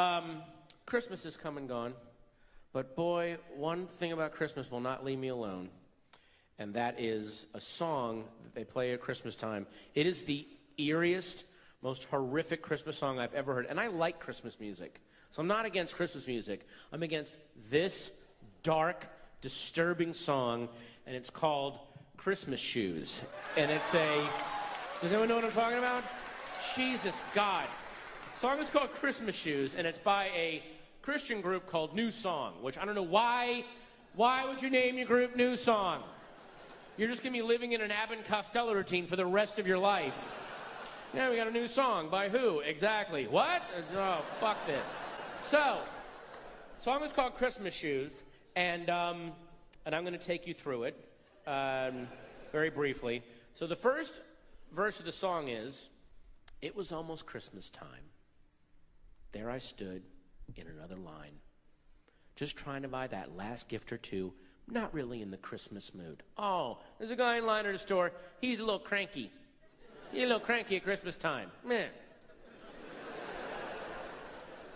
Um, Christmas is come and gone, but boy, one thing about Christmas will not leave me alone, and that is a song that they play at Christmas time. It is the eeriest, most horrific Christmas song I've ever heard, and I like Christmas music. So I'm not against Christmas music. I'm against this dark, disturbing song, and it's called Christmas Shoes. And it's a. Does anyone know what I'm talking about? Jesus God. Song is called Christmas Shoes, and it's by a Christian group called New Song, which I don't know why. Why would you name your group New Song? You're just going to be living in an Abbott Costello routine for the rest of your life. Yeah, we got a new song. By who? Exactly. What? Oh, fuck this. So, song is called Christmas Shoes, and, um, and I'm going to take you through it um, very briefly. So, the first verse of the song is It was almost Christmas time. There I stood in another line, just trying to buy that last gift or two, not really in the Christmas mood. Oh, there's a guy in line at the store. He's a little cranky. He's a little cranky at Christmas time. Man.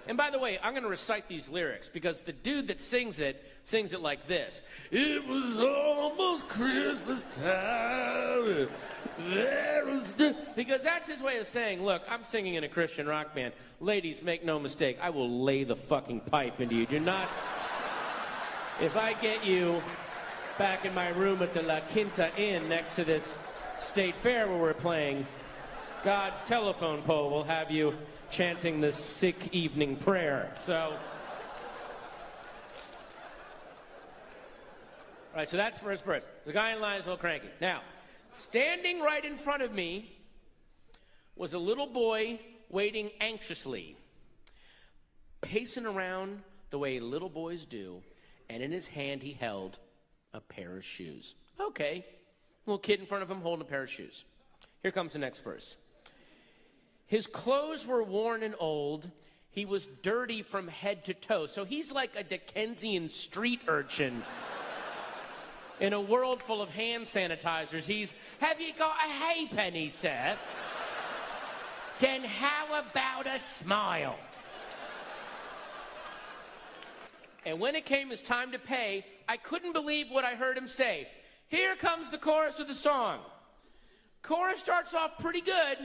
And by the way, I'm going to recite these lyrics because the dude that sings it sings it like this It was almost Christmas time. The... Because that's his way of saying, look, I'm singing in a Christian rock band. Ladies, make no mistake, I will lay the fucking pipe into you. Do not. If I get you back in my room at the La Quinta Inn next to this state fair where we're playing, God's telephone pole will have you chanting the sick evening prayer. So. All right, so that's first verse. The guy in line is a little cranky. Now, standing right in front of me was a little boy waiting anxiously, pacing around the way little boys do, and in his hand he held a pair of shoes. Okay, little kid in front of him holding a pair of shoes. Here comes the next verse. His clothes were worn and old. He was dirty from head to toe. So he's like a Dickensian street urchin. In a world full of hand sanitizers, he's, have you got a hay penny, sir? then how about a smile? And when it came his time to pay, I couldn't believe what I heard him say. Here comes the chorus of the song. Chorus starts off pretty good,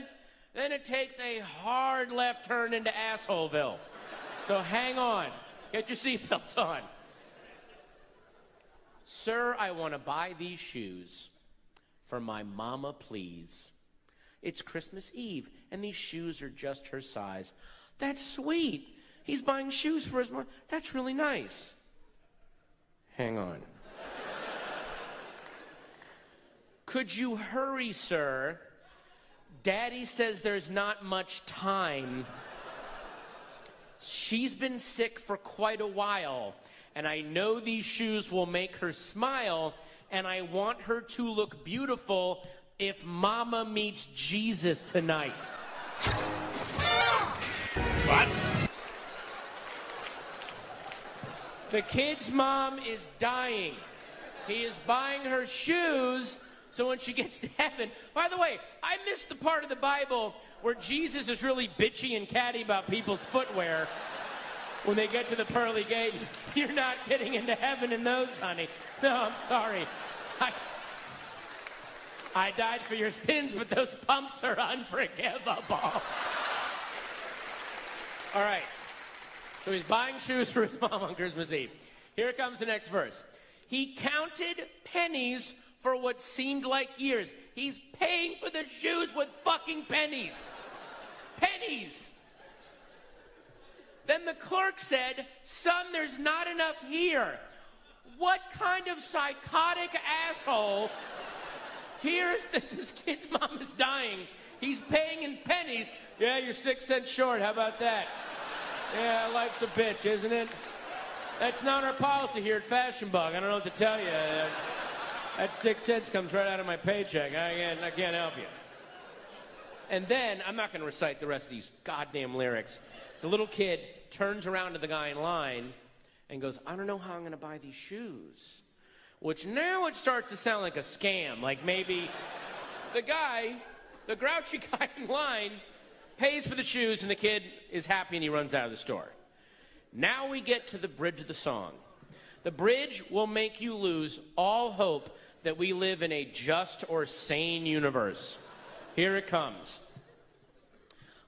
then it takes a hard left turn into Assholeville. So hang on. Get your seatbelts on. Sir, I want to buy these shoes for my mama, please. It's Christmas Eve, and these shoes are just her size. That's sweet. He's buying shoes for his mom. That's really nice. Hang on. Could you hurry, sir? Daddy says there's not much time. She's been sick for quite a while, and I know these shoes will make her smile, and I want her to look beautiful if Mama meets Jesus tonight. What? The kid's mom is dying. He is buying her shoes so when she gets to heaven, by the way, I missed the part of the Bible where Jesus is really bitchy and catty about people's footwear when they get to the pearly gate. You're not getting into heaven in those, honey. No, I'm sorry. I, I died for your sins, but those pumps are unforgivable. All right. So he's buying shoes for his mom on Christmas Eve. Here comes the next verse. He counted pennies for what seemed like years. He's paying for the shoes with fucking pennies. pennies. Then the clerk said, Son, there's not enough here. What kind of psychotic asshole? Here's that this kid's mom is dying. He's paying in pennies. Yeah, you're six cents short. How about that? Yeah, life's a bitch, isn't it? That's not our policy here at Fashion Bug. I don't know what to tell you. That six cents comes right out of my paycheck. I can't, I can't help you. And then, I'm not going to recite the rest of these goddamn lyrics. The little kid turns around to the guy in line and goes, I don't know how I'm going to buy these shoes. Which now it starts to sound like a scam. Like maybe the guy, the grouchy guy in line, pays for the shoes and the kid is happy and he runs out of the store. Now we get to the bridge of the song. The bridge will make you lose all hope that we live in a just or sane universe. Here it comes.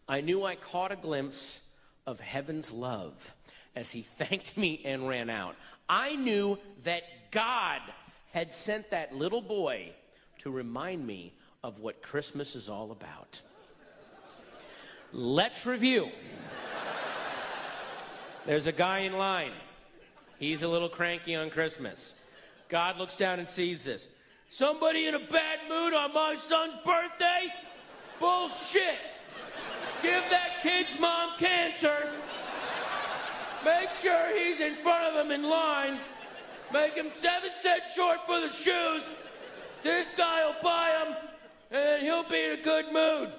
I knew I caught a glimpse of heaven's love as he thanked me and ran out. I knew that God had sent that little boy to remind me of what Christmas is all about. Let's review. There's a guy in line. He's a little cranky on Christmas. God looks down and sees this. Somebody in a bad mood on my son's birthday? Bullshit. Give that kid's mom cancer. Make sure he's in front of him in line. Make him seven cents short for the shoes. This guy will buy them, and he'll be in a good mood.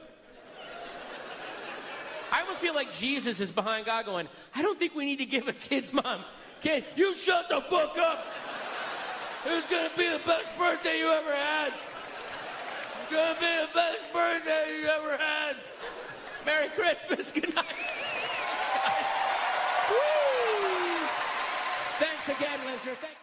I almost feel like Jesus is behind God going, I don't think we need to give a kid's mom. Kid, you shut the fuck up. It's gonna be the best birthday you ever had. It's gonna be the best birthday you ever had. Merry Christmas. Good night. Thanks again, listener. Thank